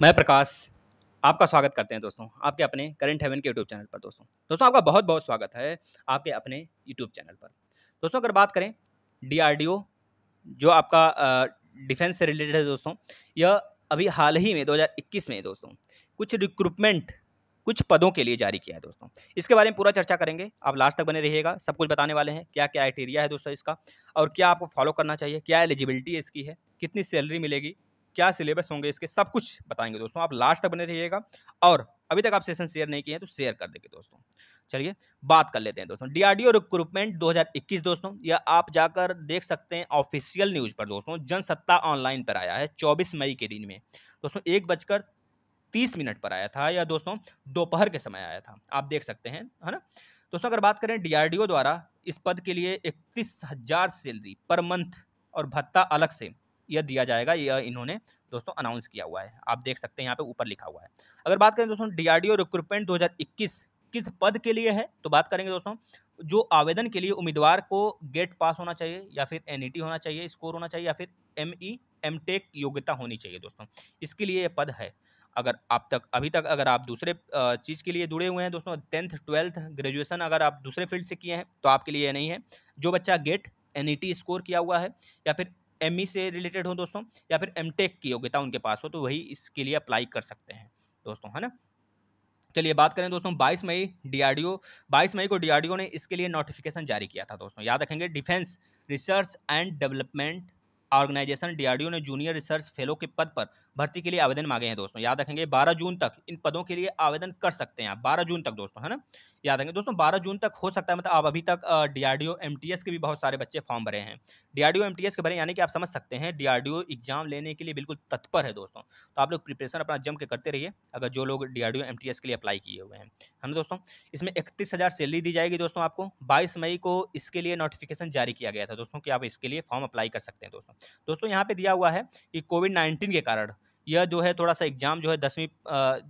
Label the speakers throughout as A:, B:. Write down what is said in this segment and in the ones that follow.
A: मैं प्रकाश आपका स्वागत करते हैं दोस्तों, आपके अपने करंट हेवन के यूट्यूब चैनल पर दोस्तों। दोस्तों, आपका बहुत बहुत स्वागत है आपके अपने यूट्यूब चैनल पर। दोस्तों, अगर बात करें डीआरडीओ जो आपका डिफेंस से रिलेटेड है दोस्तों, यह अभी हाल ही में 2021 में दोस्तों, कुछ रिक्रूटमेंट कुछ पदों के लिए जारी किया है दोस्तों। इसके बारे में पूरा चर्चा करेंगे, आप लास्ट तक बने रहिएगा, सब कुछ बताने वाले हैं क्या क्या क्राइटेरिया है दोस्तों इसका, और क्या आपको फॉलो करना चाहिए, क्या एलिजिबिलिटी इसकी है, कितनी सैलरी मिलेगी क्या सिलेबस होंगे इसके, सब कुछ बताएँगे दोस्तों, आप लास्ट तक बने रहिएगा। और अभी तक आप सेशन शेयर नहीं किए हैं तो शेयर कर देंगे दोस्तों। चलिए, बात कर लेते हैं दोस्तों। डीआरडीओ रिक्रूटमेंट 2021 दोस्तों यह आप जाकर देख सकते हैं ऑफिशियल न्यूज़ पर दोस्तों, जनसत्ता ऑनलाइन पर आया है 24 मई के दिन में। दोस्तों, एक बजकर तीस मिनट पर आया था, या दोस्तों, दोपहर के समय आया था। आप देख सकते हैं, है ना? दोस्तों, अगर बात करें डीआरडीओ द्वारा, इस पद के लिए इकतीस हज़ार सैलरी पर मंथ और भत्ता अलग से। यह दिया जाएगा यह इन्होंने दोस्तों अनाउंस किया हुआ है। आप देख सकते हैं यहाँ पे ऊपर लिखा हुआ है। अगर बात करें दोस्तों डीआरडीओ रिक्रूटमेंट 2021 किस पद के लिए है? तो बात करेंगे दोस्तों, जो आवेदन के लिए उम्मीदवार को गेट पास होना चाहिए, या फिर एन होना चाहिए स्कोर होना चाहिए, या फिर एम ई एम टेक योग्यता होनी चाहिए दोस्तों। इसके लिए ये पद है। अगर आप तक, अभी तक अगर आप दूसरे चीज़ के लिए जुड़े हुए हैं दोस्तों टेंथ ट्वेल्थ ग्रेजुएशन अगर आप दूसरे फ़ील्ड से किए हैं तो आपके लिए नहीं है। जो बच्चा गेट एन स्कोर किया हुआ है, या फिर एम से रिलेटेड हो दोस्तों, या फिर एम की योग्यता उनके पास हो तो वही इसके लिए अप्लाई कर सकते हैं दोस्तों, है ना? चलिए बात करें दोस्तों 22 मई डीआरडीओ 22 मई को डीआरडीओ ने इसके लिए नोटिफिकेशन जारी किया था दोस्तों, याद रखेंगे defence research and development organisation DRDO ने जूनियर रिसर्च फेलो के पद पर भर्ती के लिए आवेदन मांगे हैं दोस्तों। याद रखेंगे 12 जून तक इन पदों के लिए आवेदन कर सकते हैं आप। 12 जून तक दोस्तों, है ना? याद रखेंगे दोस्तों 12 जून तक हो सकता है मतलब आप अभी तक डीआरडीओ, एमटीएस के भी बहुत सारे बच्चे फॉर्म भरे हैं। डीआरडीओ, एमटीएस के भरे, यानी कि आप समझ सकते हैं, डीआरडीओ एग्ज़ाम लेने के लिए बिल्कुल तत्पर है दोस्तों। तो आप लोग प्रिपरेशन अपना जम के करते रहिए, अगर जो लोग डीआरडीओ, एमटीएस के लिए अप्लाई किए हुए हैं। है ना दोस्तों? इसमें इकतीस हज़ार सैलरी दी जाएगी दोस्तों आपको। बाईस मई को इसके लिए नोटिफिकेशन जारी किया गया था दोस्तों कि आप इसके लिए फॉर्म अप्लाई कर सकते हैं दोस्तों। दोस्तों, यहाँ पे दिया हुआ है कि कोविड नाइन्टीन के कारण यह जो है थोड़ा सा एग्ज़ाम जो है दसवीं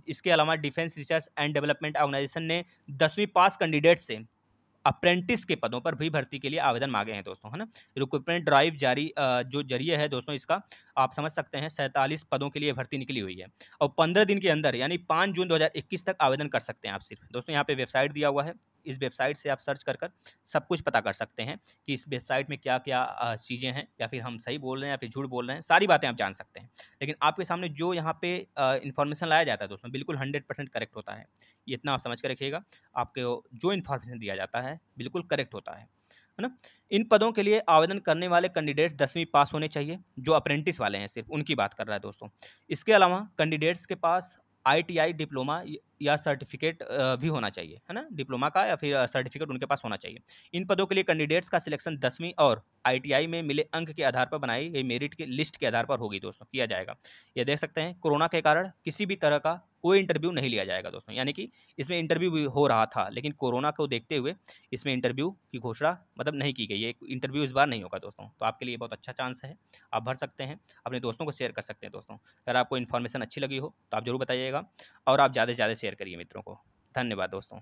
A: इसके अलावा defence research and development organisation ने दसवीं पास कैंडिडेट से अप्रेंटिस के पदों पर भी भर्ती के लिए आवेदन मांगे हैं दोस्तों, है ना? रिक्रूटमेंट ड्राइव जारी जो ज़रिए है दोस्तों इसका, आप समझ सकते हैं सैंतालीस पदों के लिए भर्ती निकली हुई है और पंद्रह दिन के अंदर, यानी पाँच जून 2021 तक आवेदन कर सकते हैं आप सिर्फ़। दोस्तों, यहाँ पे वेबसाइट दिया हुआ है इस वेबसाइट से आप सर्च कर कर सब कुछ पता कर सकते हैं कि इस वेबसाइट में क्या क्या चीज़ें हैं या फिर हम सही बोल रहे हैं या फिर झूठ बोल रहे हैं, सारी बातें आप जान सकते हैं। लेकिन आपके सामने जो यहाँ पे इन्फॉर्मेशन लाया जाता है दोस्तों, बिल्कुल हंड्रेड परसेंट करेक्ट होता है। ये इतना आप समझ कर रखिएगा, आपके जो इन्फॉर्मेशन दिया जाता है, बिल्कुल करेक्ट होता है। है ना? इन पदों के लिए आवेदन करने वाले कैंडिडेट्स दसवीं पास होने चाहिए, जो अप्रेंटिस वाले हैं, सिर्फ़ उनकी बात कर रहा है दोस्तों। इसके अलावा कैंडिडेट्स के पास आईटीआई डिप्लोमा या सर्टिफिकेट भी होना चाहिए, है ना? डिप्लोमा का या फिर सर्टिफिकेट उनके पास होना चाहिए। इन पदों के लिए कैंडिडेट्स का सिलेक्शन दसवीं और आईटीआई में मिले अंक के आधार पर बनाई गई मेरिट के लिस्ट के आधार पर होगी दोस्तों, किया जाएगा। ये देख सकते हैं, कोरोना के कारण किसी भी तरह का कोई इंटरव्यू नहीं लिया जाएगा दोस्तों, यानी कि इसमें इंटरव्यू भी हो रहा था, लेकिन कोरोना को देखते हुए इसमें इंटरव्यू की घोषणा मतलब नहीं की गई है इंटरव्यू इस बार नहीं होगा दोस्तों। तो आपके लिए बहुत अच्छा चांस है, आप भर सकते हैं, अपने दोस्तों को शेयर कर सकते हैं दोस्तों। अगर आपको इन्फॉर्मेशन अच्छी लगी हो तो आप ज़रूर बताइएगा और आप ज़्यादा से ज़्यादा शेयर करिए मित्रों को। धन्यवाद दोस्तों।